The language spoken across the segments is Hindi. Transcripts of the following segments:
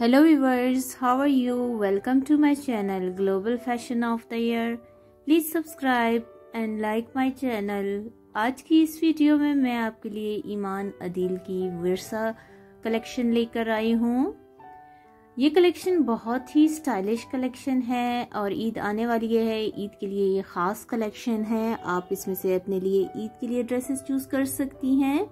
hello, viewers. How are you? Welcome to my channel, global fashion of the year. Please subscribe and like my channel. आज की इस वीडियो में मैं आपके लिए ईमान अदील की विरसा कलेक्शन लेकर आई हूँ। ये कलेक्शन बहुत ही स्टाइलिश कलेक्शन है और ईद आने वाली है। ईद के लिए ये ख़ास कलेक्शन है। आप इसमें से अपने लिए ईद के लिए ड्रेसेस चूज़ कर सकती हैं।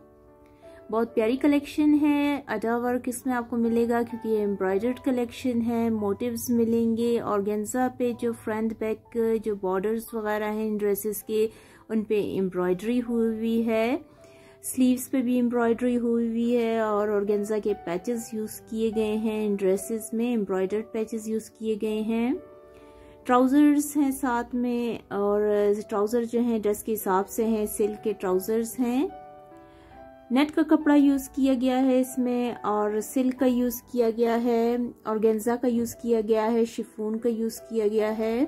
बहुत प्यारी कलेक्शन है। अडा वर्क इसमें आपको मिलेगा क्योंकि ये एम्ब्रॉयडर्ड कलेक्शन है। मोटिव्स मिलेंगे। और गेंजा पे जो फ्रंट, बैक, जो बॉर्डर्स वगैरह हैं इन ड्रेसेस के, उन पे एम्ब्रॉयडरी हुई हुई है। स्लीव्स पे भी एम्ब्रॉयडरी हुई हुई है और ऑर्गेन्जा के पैचेस यूज़ किए गए हैं। इन ड्रेसेस में एम्ब्रॉयडर्ड पैचेस यूज़ किए गए हैं। ट्राउज़र्स हैं साथ में और ट्राउज़र जो हैं ड्रेस के हिसाब से हैं, सिल्क के ट्राउज़र्स हैं। नेट का कपड़ा यूज़ किया गया है इसमें, और सिल्क का यूज़ किया गया है, और गेंजा का यूज़ किया गया है शिफोन का यूज़ किया गया है।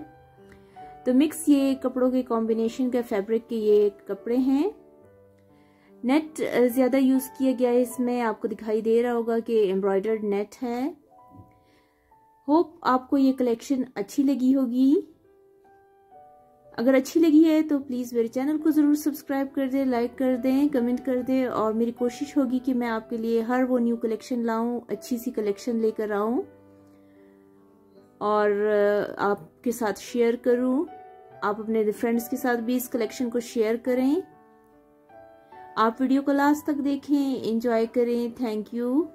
तो मिक्स ये कपड़ों के कॉम्बिनेशन का फैब्रिक के ये कपड़े हैं। नेट ज़्यादा यूज़ किया गया है इसमें, आपको दिखाई दे रहा होगा कि एम्ब्रॉयडर्ड नेट है। होप आपको ये कलेक्शन अच्छी लगी होगी। अगर अच्छी लगी है तो प्लीज़ मेरे चैनल को ज़रूर सब्सक्राइब कर दें, लाइक कर दें, कमेंट कर दें और मेरी कोशिश होगी कि मैं आपके लिए हर वो न्यू कलेक्शन लाऊं, अच्छी सी कलेक्शन लेकर आऊँ और आपके साथ शेयर करूँ। आप अपने फ्रेंड्स के साथ भी इस कलेक्शन को शेयर करें। आप वीडियो को लास्ट तक देखें इंजॉय करें। Thank you.